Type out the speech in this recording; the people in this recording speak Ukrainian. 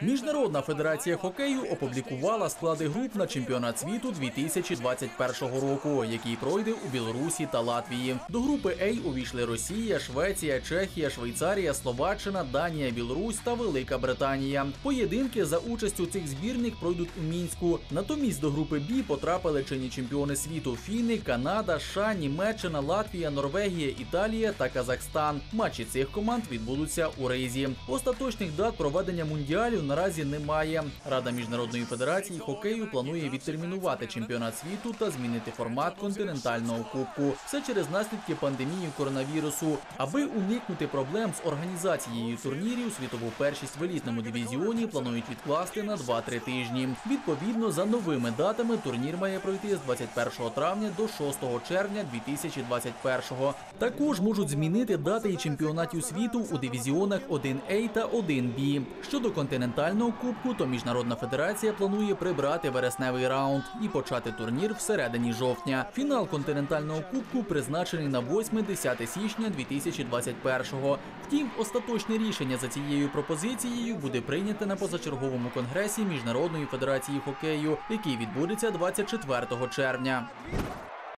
Міжнародна федерація хокею опублікувала склади груп на чемпіонат світу 2021 року, який пройде у Білорусі та Латвії. До групи А увійшли Росія, Швеція, Чехія, Швейцарія, Словаччина, Данія, Білорусь та Велика Британія. Поєдинки за участю цих збірних пройдуть у мінську. Натомість до групи Б потрапили чинні чемпіони світу Фіни, Канада, США, Німеччина, Латвія, Норвегія, Італія та Казахстан. Матчі цих команд відбудуться у Ризі. Остаточних дат проведення мундіалів наразі немає. Рада міжнародної федерації хокею планує відтермінувати чемпіонат світу та змінити формат континентального кубку. Все через наслідки пандемії коронавірусу. Аби уникнути проблем з організацією турнірів, світову першість в елітному дивізіоні планують відкласти на 2-3 тижні. Відповідно, за новими датами турнір має пройти з 21 травня до 6 червня 2021. Також можуть змінити дати і чемпіонатів світу у дивізіонах 1А та 1Б. Щодо континентального кубку, то міжнародна федерація планує прибрати вересневий раунд і почати турнір всередині жовтня. Фінал континентального кубку призначений на 8-10 січня 2021-го. Втім, остаточне рішення за цією пропозицією буде прийнято на позачерговому конгресі Міжнародної федерації хокею, який відбудеться 24 червня.